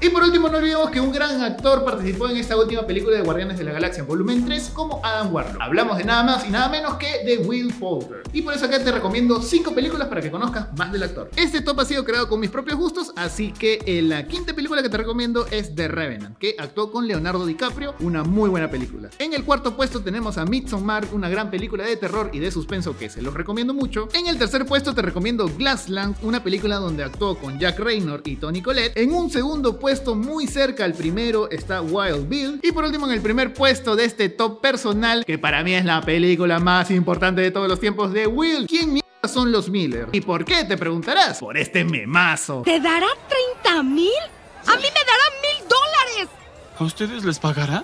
Y por último, no olvidemos que un gran actor participó en esta última película de Guardianes de la Galaxia volumen 3 como Adam Warlock. Hablamos de nada más y nada menos que de Will Poulter. Y por eso acá te recomiendo 5 películas para que conozcas más del actor. Este top ha sido creado con mis propios gustos, así que eh, la quinta película que te recomiendo es The Revenant, que actuó con Leonardo DiCaprio, una muy buena película. En el cuarto puesto tenemos a Midsommar, una gran película de terror y de suspenso que se los recomiendo mucho. En el tercer puesto te recomiendo Glassland, una película donde actuó con Jack Raynor y Tony Collette. En un segundo puesto muy cerca al primero está Wild Bill. Y por último en el primer puesto de este top personal, que para mí es la película más importante de todos los tiempos de Will. ¿Quién mierda son los Miller? ¿Y por qué? Te preguntarás. Por este memazo. ¿Te dará 30 mil? A mí me dará mil dólares. ¿A ustedes les pagará?